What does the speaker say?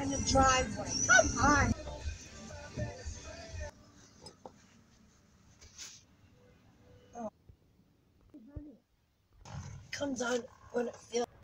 And the driveway. Come on. Oh. Comes on when it feels.